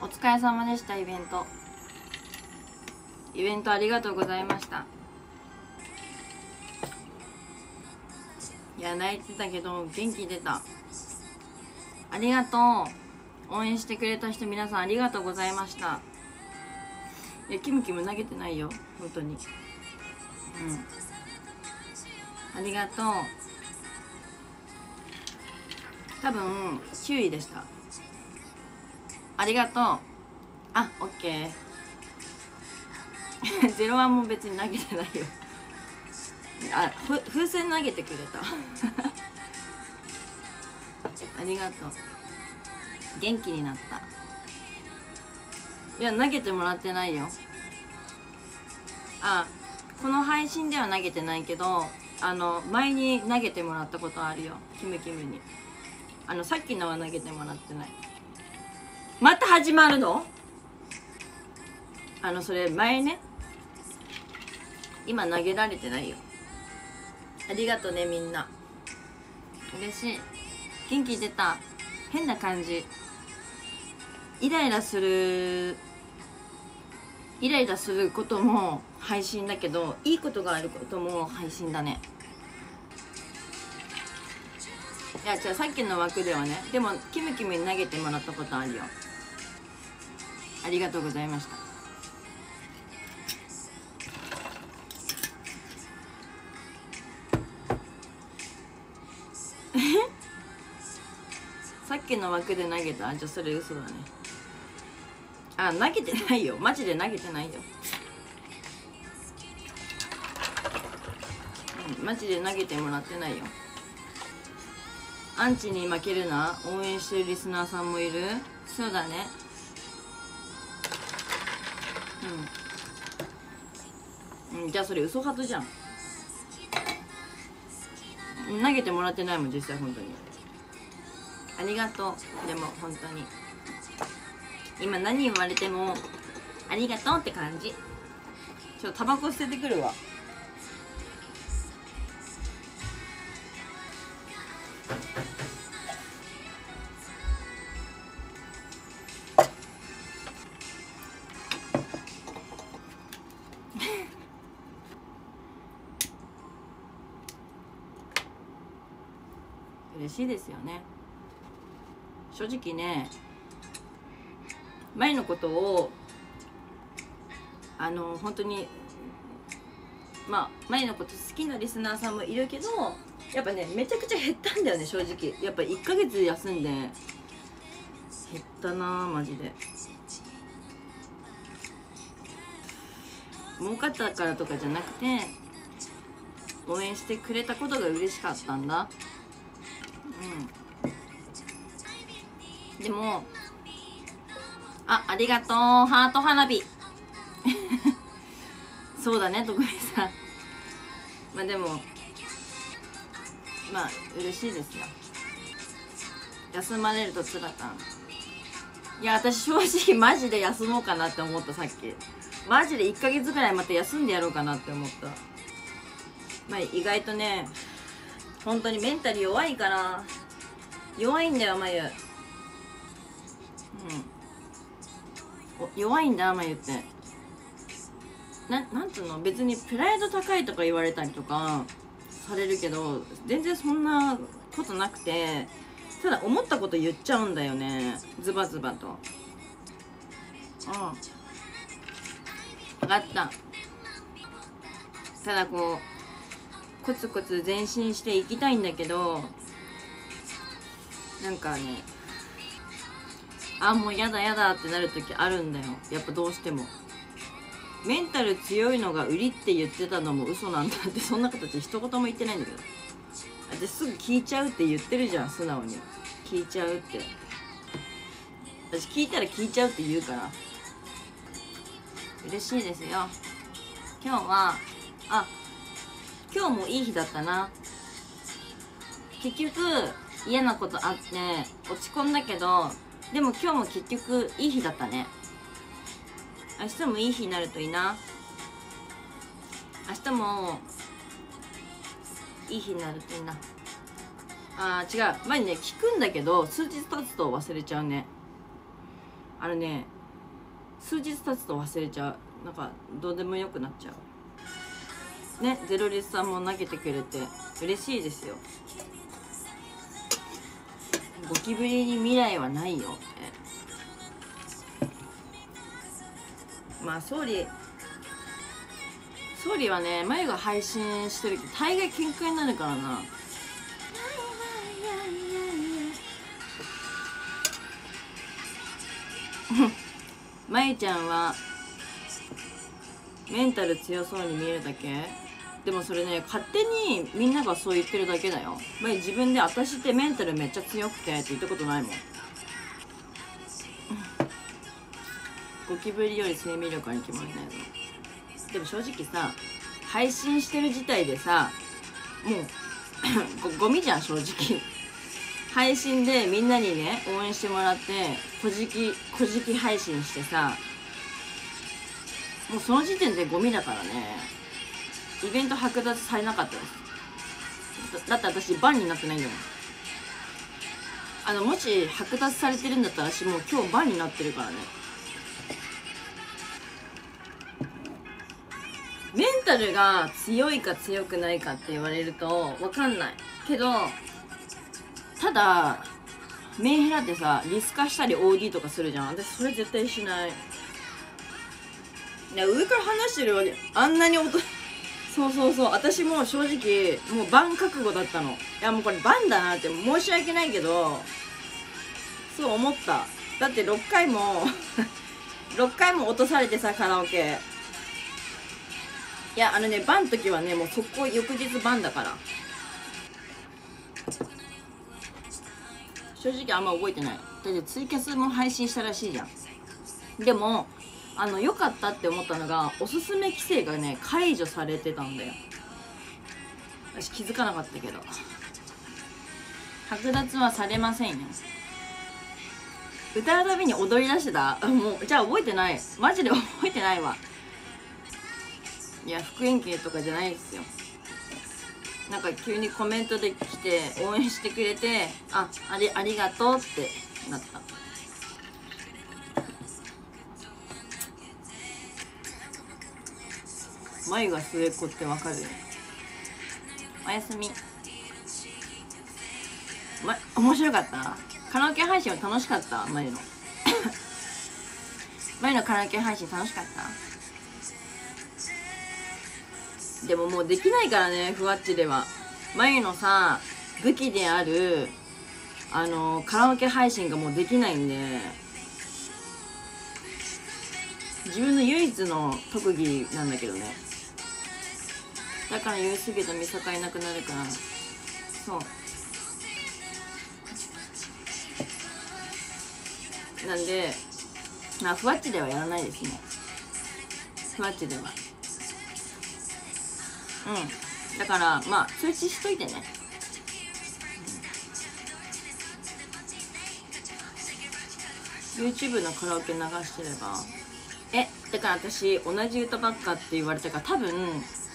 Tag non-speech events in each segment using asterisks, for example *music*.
お疲れ様でしたイベント。イベントありがとうございました。いや泣いてたけど元気出た。ありがとう。応援してくれた人皆さんありがとうございました。いやキムキム投げてないよ。本当に。うん。ありがとう。多分9位でした。ありがとう。あオッケー。*laughs* ゼロワンも別に投げてないよ。あふ風船投げてくれた。*laughs* ありがとう。元気になった。いや投げてもらってないよ。あこの配信では投げてないけどあの前に投げてもらったことあるよ。キムキムに。あのさっきのは投げてもらってない。また始まるの？あのそれ前ね。今投げられてないよ。ありがとねみんな。嬉しい。元気出た。変な感じ。イライラする。イライラすることも配信だけどいいことがあることも配信だね。いやじゃあさっきの枠ではねでもキムキムに投げてもらったことあるよ。ありがとうございました。さっきの枠で投げた？じゃあそれ嘘だね。あ投げてないよ。マジで投げてないよ、うん、マジで投げてもらってないよ。アンチに負けるな。応援してるリスナーさんもいる。そうだね。うん、うん、じゃあそれ嘘発じゃん。投げてもらってないもん実際本当に。ありがとう。でも本当に。今何言われてもありがとうって感じ。ちょっとタバコ捨ててくるわ。*laughs* 嬉しいですよね。正直ね前のことをあの本当にまあ前のこと好きなリスナーさんもいるけどやっぱねめちゃくちゃ減ったんだよね正直。やっぱ1ヶ月休んで。減ったなマジで。儲かったからとかじゃなくて応援してくれたことが嬉しかったんだ。うん。でもあありがとう。ハート花火。*laughs* そうだね徳井さん。まあでもまあ嬉しいですよ休まれるとつらかんいや私正直マジで休もうかなって思ったさっき。マジで1ヶ月ぐらいまた休んでやろうかなって思った。まあ意外とね本当にメンタル弱いから弱いんだよまゆ。うん。弱いんだまゆって。ななんつうの？別にプライド高いとか言われたりとかされるけど全然そんなことなくてただ思ったこと言っちゃうんだよねズバズバと。うん。分かった。ただこうコツコツ前進していきたいんだけどなんかねあもうやだやだってなる時あるんだよ。やっぱどうしても。メンタル強いのが売りって言ってたのも嘘なんだって *laughs* そんな形一言も言ってないんだけど。私すぐ聞いちゃうって言ってるじゃん素直に。聞いちゃうって。私聞いたら聞いちゃうって言うから。嬉しいですよ。今日はあ今日もいい日だったな。結局嫌なことあって落ち込んだけどでも今日も結局いい日だったね。明日もいい日になるといいな。明日もいい日になるといいな。あー違う。前にね聞くんだけど数日経つと忘れちゃうね。あれね数日経つと忘れちゃう。なんかどうでもよくなっちゃう。ねゼロリスさんも投げてくれて嬉しいですよ。ゴキブリに未来はないよ。ってまあ総理。総理はね眉が配信してるけど大概喧嘩になるからな。*laughs* まゆちゃんはメンタル強そうに見えるだけ？でもそれね勝手にみんながそう言ってるだけだよ。ま自分で私ってメンタルめっちゃ強くてって言ったことないもん。ゴキブリより生命力は決まりないでも正直さ配信してる自体でさもう *coughs* ゴミじゃん正直。配信でみんなにね応援してもらってこじきこじき配信してさもうその時点でゴミだからね。イベント剥奪されなかったです。だって私バンになってないんだもん。あのもし剥奪されてるんだったら私もう今日バンになってるからね。タルが強いか強くないかって言われると分かんない。けどただメンヘラってさリスカしたり OD とかするじゃん。私それ絶対しない。いや上から話してるわけあんなに音 *laughs* そうそうそう。私も正直もうバン覚悟だったの。いやもうこれバンだなって申し訳ないけどそう思った。だって6回も *laughs* 6回も落とされてさカラオケ。いやあのねバンの時はねもう速攻翌日バンだから。正直あんま覚えてない。だってツイキャスも配信したらしいじゃん。でもあの良かったって思ったのがおすすめ規制がね解除されてたんだよ。私気づかなかったけど。剥奪はされませんよ。歌うたびに踊り出してた？*laughs* もうじゃあ覚えてない。マジで覚えてないわ。いや復縁系とかじゃないですよ。なんか急にコメントで来て応援してくれてあありありがとうってなった。眉が末っ子ってわかる？おやすみ。ま面白かった？カラオケ配信は楽しかった？眉の。*coughs* 眉のカラオケ配信楽しかった？でももうできないからねふわっちでは。眉のさ武器であるあのカラオケ配信がもうできないんで。自分の唯一の特技なんだけどね。だから言い過ぎと見境なくなるから。そう。なんでまあふわっちではやらないですね。ふわっちでは。うん。だからまあ通知しといてね、うん、YouTube のカラオケ流してれば。えだから私同じ歌ばっかって言われたから多分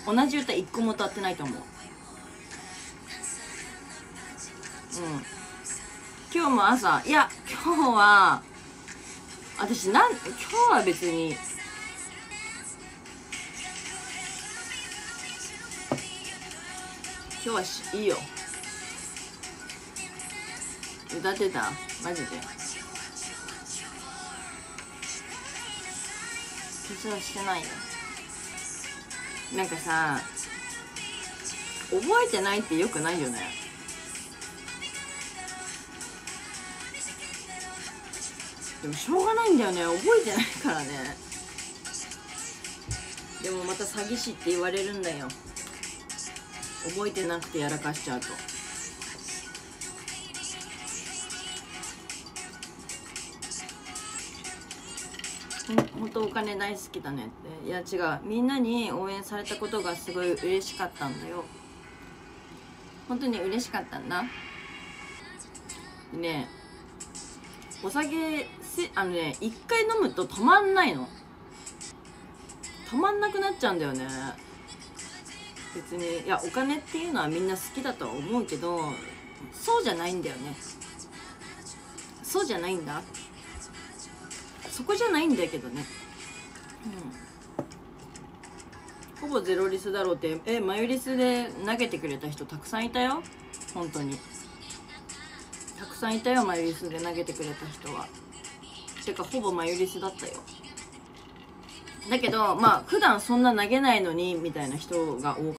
同じ歌一個も歌ってないと思う。うん。今日も朝いや今日は私なん今日は別に今日はいいよ。歌ってた？マジで。実はしてないよなんかさ覚えてないってよくないよね。でもしょうがないんだよね。覚えてないからね。でもまた詐欺師って言われるんだよ。覚えてなくてやらかしちゃうと。本当お金大好きだねって。いや違う。みんなに応援されたことがすごい嬉しかったんだよ。本当に嬉しかったんだ。ねお酒せあのね一回飲むと止まんないの。止まんなくなっちゃうんだよね。別にいやお金っていうのはみんな好きだとは思うけどそうじゃないんだよね。そうじゃないんだ。そこじゃないんだけどね。うん。ほぼゼロリスだろうってえマユリスで投げてくれた人たくさんいたよ？本当に。たくさんいたよマユリスで投げてくれた人は。てかほぼマユリスだったよ。だけどまあ普段そんな投げないのにみたいな人が多かった